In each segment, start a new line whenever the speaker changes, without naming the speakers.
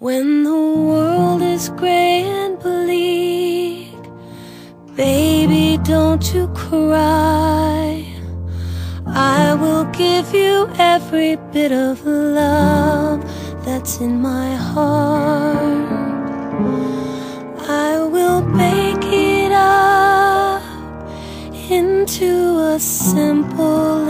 When the world is gray and bleak, baby, don't you cry. I will give you every bit of love that's in my heart. I will bake it up into a simple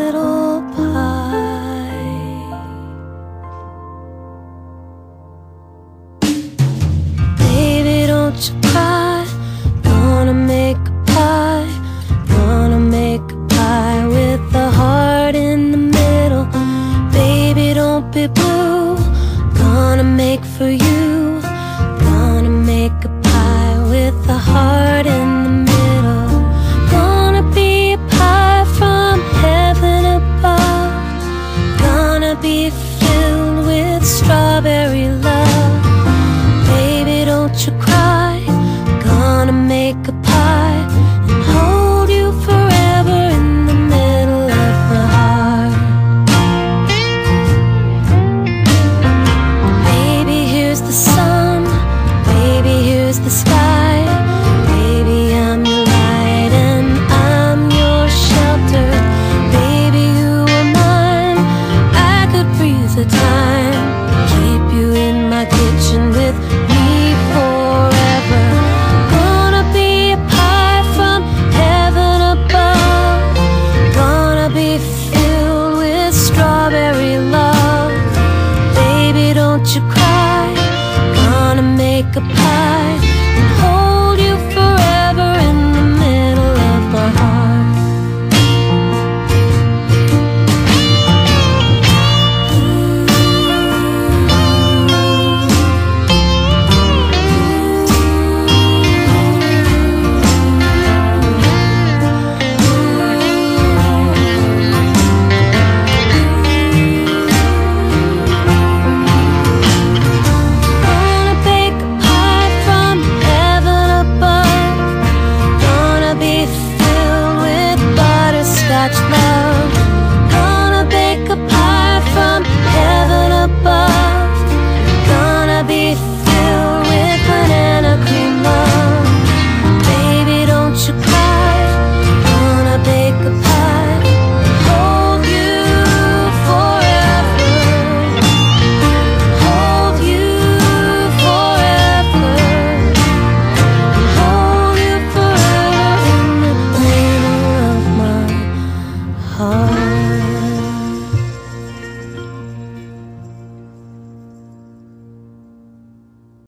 be blue. Gonna make for you. Gonna make a pie with a heart in the middle. Gonna be a pie from heaven above. Gonna be filled with strawberry love. you in my kitchen with me forever. Gonna be a pie from heaven above. Gonna be filled with strawberry love. Baby, don't you cry. Gonna make a pie